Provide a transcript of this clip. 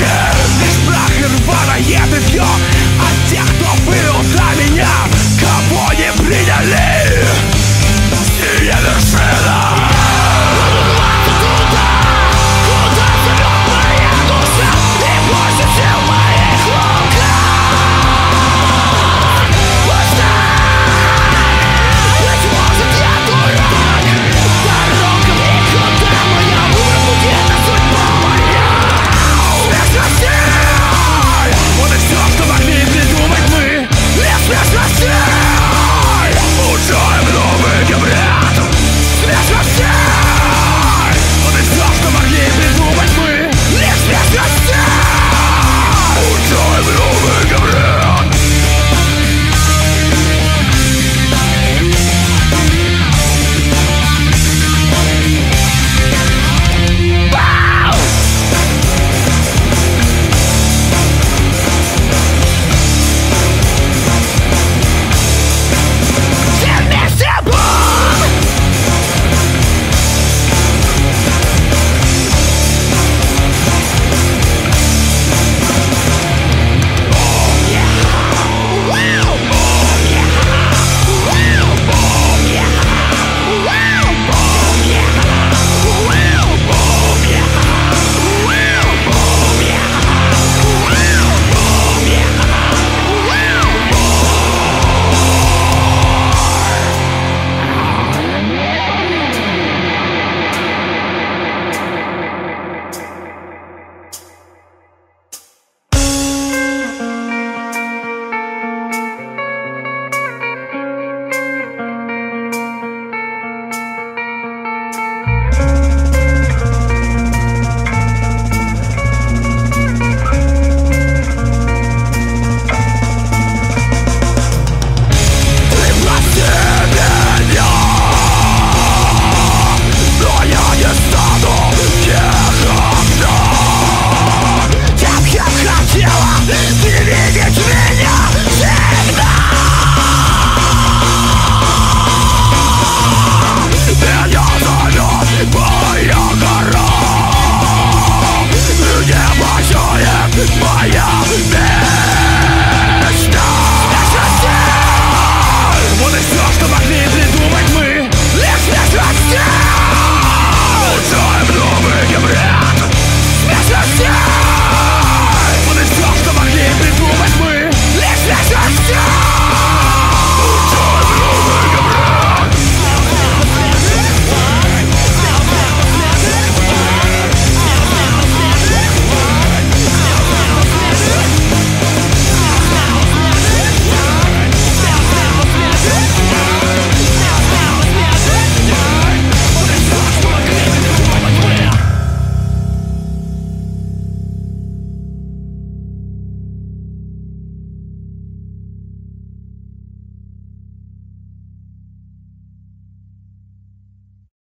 Лишь прах и рваное битье От тех, кто был удар